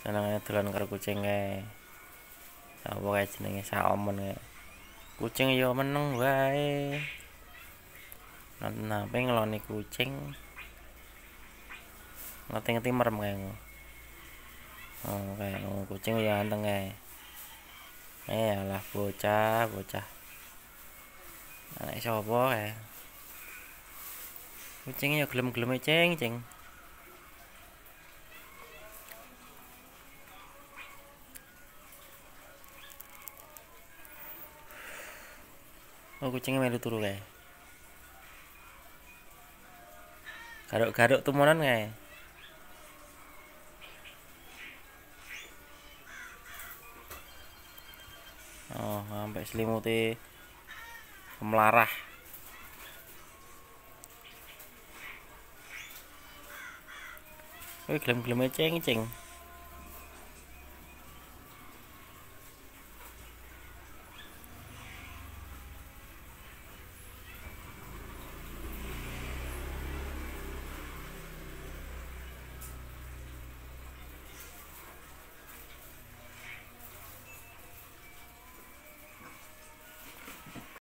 senengane dolan karo kucing kae. Apa kae jenenge? Saomen kae. Kucing ya meneng wae. Nape ngeloni kucing? Ngerti-ngerti merem kae oh kae kucing ya anteng kae. Eh alah bocah bocah. Anak sapa kae? Kucing ya gelem-geleme cing cing Oh kucingnya melu turu kae. Garuk-garuk tumunan kae. Oh, sampai selimuti melarah. Wih, gelem-gelem ceng ceng.